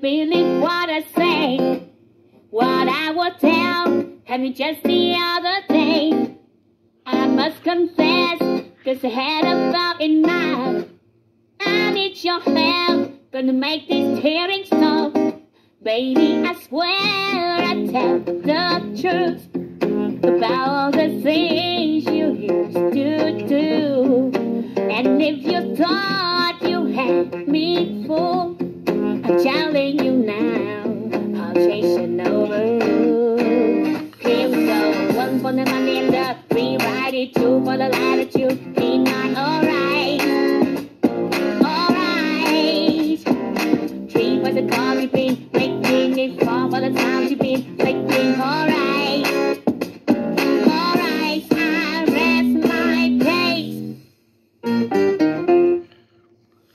believe what I say. What I will tell happened just the other day. I must confess, cause I had a in mind. I need your help, gonna make this hearing stop. Baby, I swear I tell the truth about all the things you used to do. And if you for the money and the three ride it, for the latitude, nine, alright, alright. Three for the car you've been making it, four for the times you've been taking, alright, alright. I rest my case.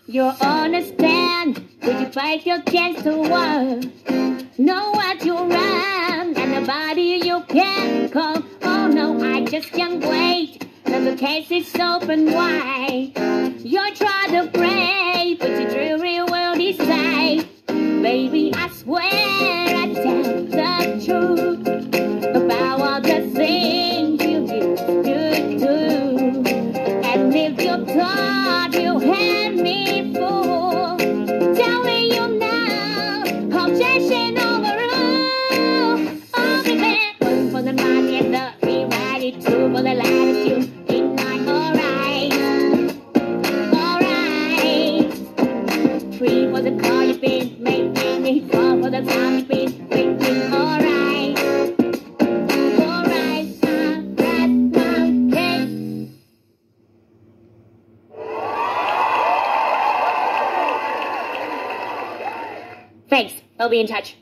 You understand? Would you take your chance to work? Know what you run and nobody you can call. Just can't wait. The case is open wide. You try to pray, but your dreary will decide. Baby, I swear I tell the truth about all the things you used to do. And if you Thanks. I'll be in touch.